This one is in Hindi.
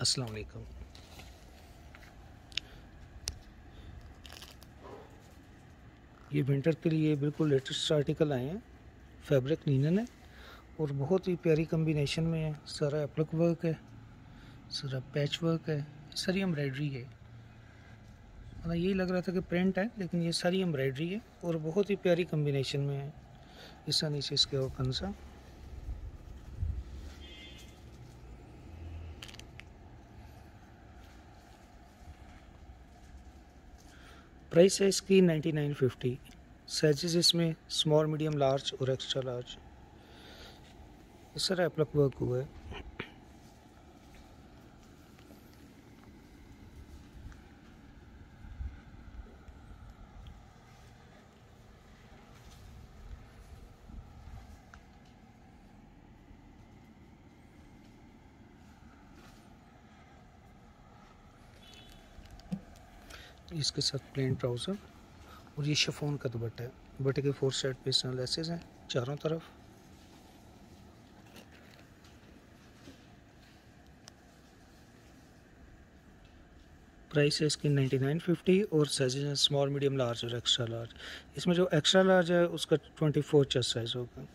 अस्सलाम वालेकुम ये विंटर के लिए बिल्कुल लेटेस्ट आर्टिकल आए हैं। फैब्रिक लीनन है और बहुत ही प्यारी कम्बिनेशन में है। सारा एप्लक वर्क है, सारा पैच वर्क है, सारी एम्ब्रॉयडरी है। मतलब यही लग रहा था कि प्रिंट है, लेकिन ये सारी एम्ब्रॉयडरी है और बहुत ही प्यारी कम्बिनेशन में है। इस नीचे इसके और कंसा प्राइस है इसकी नाइन्टी नाइन फिफ्टी साइजेस इसमें स्मॉल मीडियम लार्ज और एक्स्ट्रा लार्ज इस तरह एप्लक वर्क हुआ है। इसके साथ प्लेन ट्राउज़र और ये शफोन का दुपट्टा है। दुपट्टे के फोर साइड पे इसमें लेसेस हैं, चारों तरफ़। प्राइस है इसकी नाइन्टी नाइन फिफ्टी और साइजेज हैं स्मॉल मीडियम लार्ज और एक्स्ट्रा लार्ज इसमें जो एक्स्ट्रा लार्ज है, उसका ट्वेंटी फोर चेस्ट साइज़ होगा।